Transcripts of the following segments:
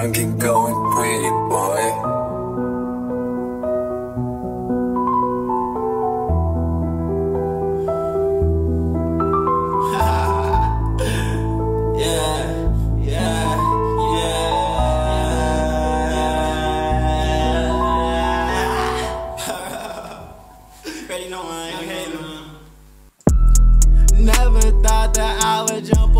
Junkie going pretty, boy. Yeah, yeah, yeah Never thought that I would jump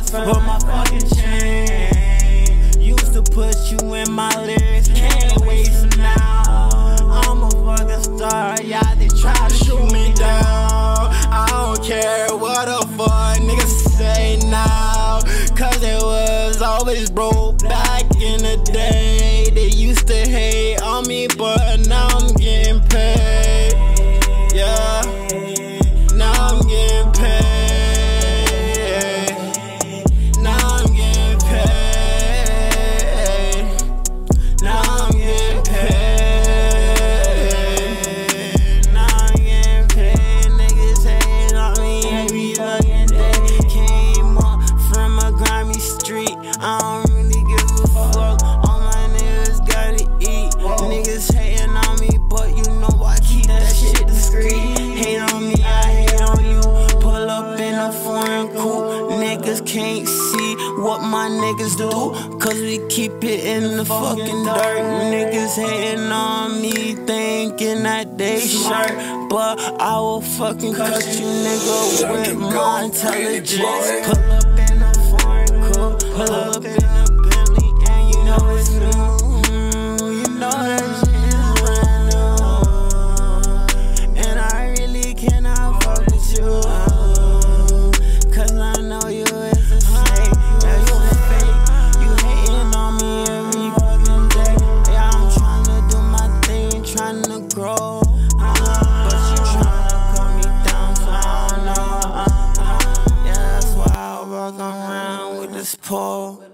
30,000 jobs for my fucking chain. Used to put you in my lyrics, can't wait so now. I'm a fucking star, yeah, they try to shoot me down. I don't care what the fuck niggas say now. Cause it was always broke back in the day. They used to hate on me, but now can't see what my niggas do. Cause we keep it in the fucking dirt. Niggas hating on me, thinking that they sharp. But I will fucking cut you, nigga, with my intelligence. Pull up this pole.